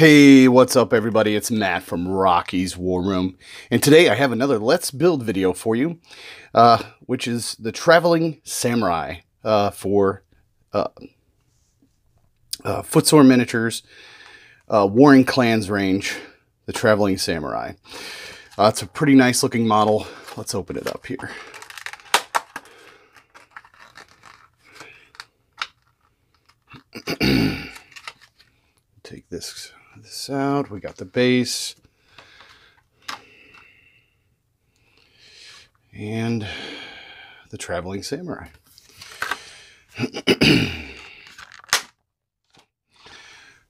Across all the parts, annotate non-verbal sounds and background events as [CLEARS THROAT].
Hey, what's up everybody? It's Matt from Rocky's War Room. And today I have another Let's Build video for you, uh, which is the Traveling Samurai uh, for uh, uh, Footsore Miniatures, uh, Warring Clans range, the Traveling Samurai. Uh, it's a pretty nice looking model. Let's open it up here. [CLEARS THROAT] Take this this out. We got the base. And the Traveling Samurai. [CLEARS THROAT]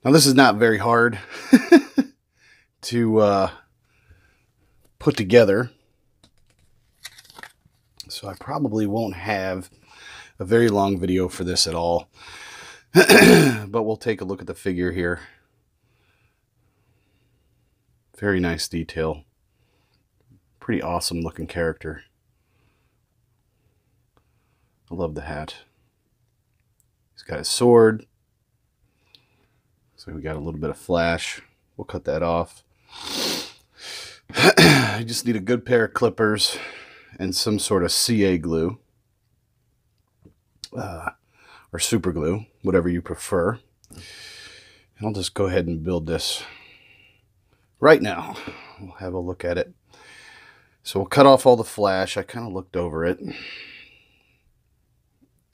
now this is not very hard [LAUGHS] to uh, put together. So I probably won't have a very long video for this at all. [CLEARS THROAT] but we'll take a look at the figure here. Very nice detail. Pretty awesome looking character. I love the hat. He's got his sword. So we got a little bit of flash. We'll cut that off. [CLEARS THROAT] I just need a good pair of clippers and some sort of CA glue. Uh, or super glue, whatever you prefer. And I'll just go ahead and build this right now. We'll have a look at it. So we'll cut off all the flash. I kind of looked over it.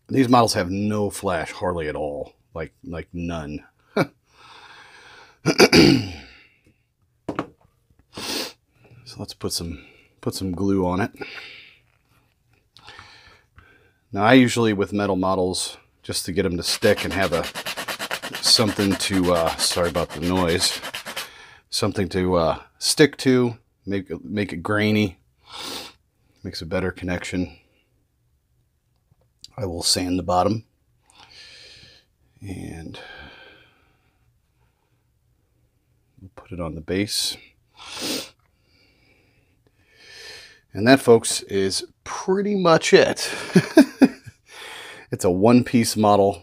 These models have no flash hardly at all. Like, like none. [CLEARS THROAT] so let's put some put some glue on it. Now I usually with metal models, just to get them to stick and have a something to, uh, sorry about the noise, something to uh, stick to, make it, make it grainy, makes a better connection. I will sand the bottom and put it on the base. And that, folks, is pretty much it. [LAUGHS] it's a one-piece model,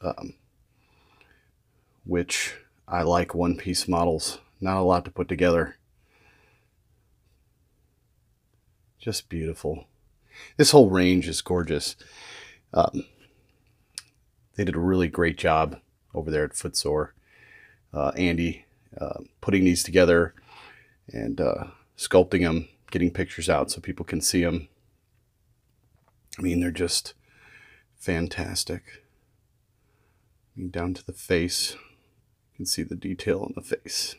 um, which I like one-piece models. Not a lot to put together. Just beautiful. This whole range is gorgeous. Um, they did a really great job over there at Footsore. Uh, Andy uh, putting these together and uh, sculpting them, getting pictures out so people can see them. I mean, they're just fantastic. I mean, down to the face, you can see the detail on the face.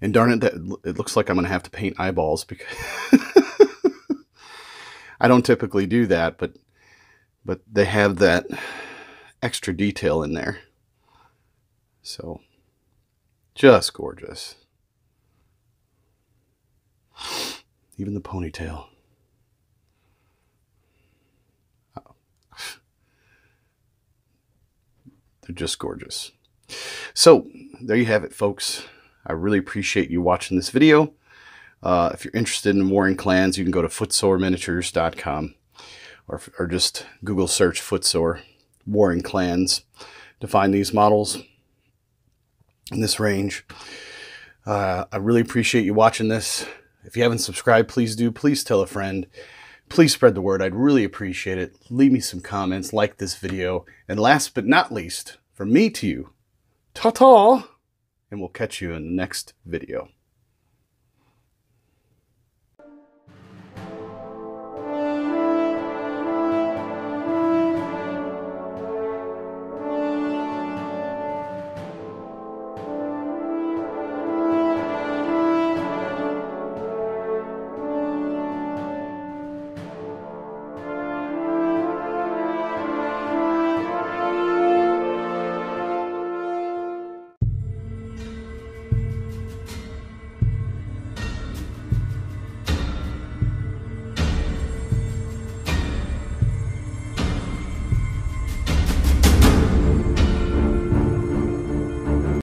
And darn it, that it looks like I'm going to have to paint eyeballs because [LAUGHS] I don't typically do that, but but they have that extra detail in there. So just gorgeous. Even the ponytail. Oh. [LAUGHS] They're just gorgeous. So there you have it, folks. I really appreciate you watching this video. Uh, if you're interested in warring clans, you can go to footsoreminiatures.com or, or just Google search footsore warring clans to find these models in this range. Uh, I really appreciate you watching this. If you haven't subscribed, please do. Please tell a friend. Please spread the word. I'd really appreciate it. Leave me some comments, like this video. And last but not least, from me to you, ta-ta! And we'll catch you in the next video.